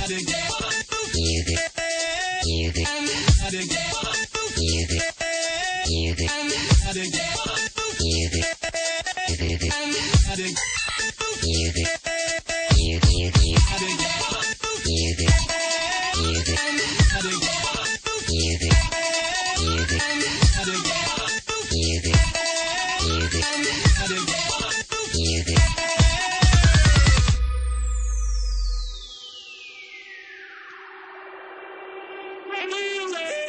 Addict.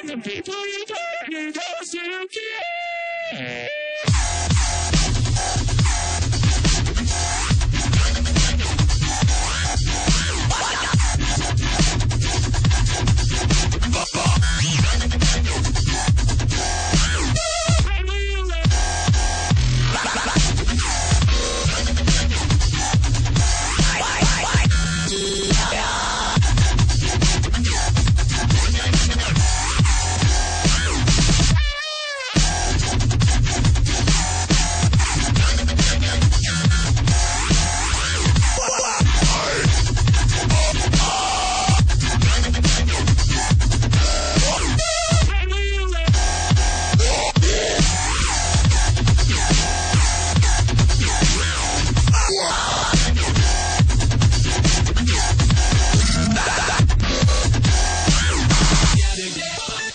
The people you turn, those you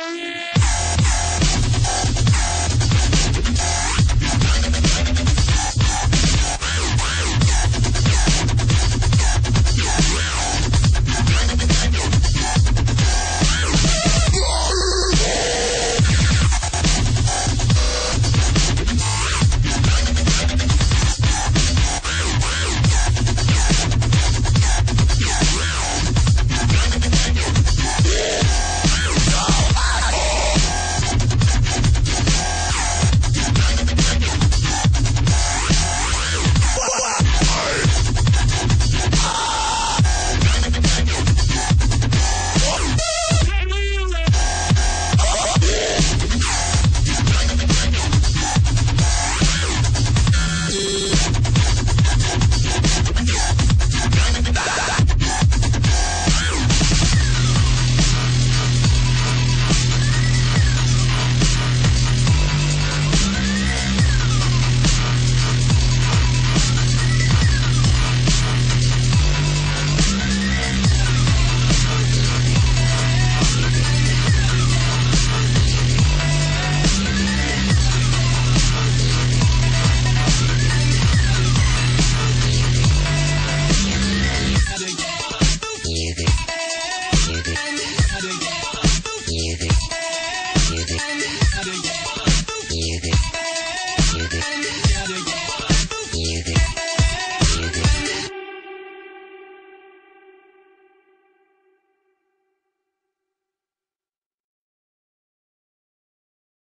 Música